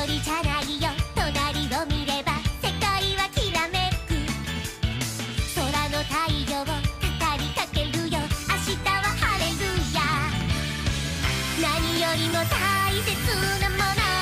とじゃないよ。隣を見れば世界はきらめく空の太陽語りかけるよ。明日は晴れるや。何よりも大切なもの。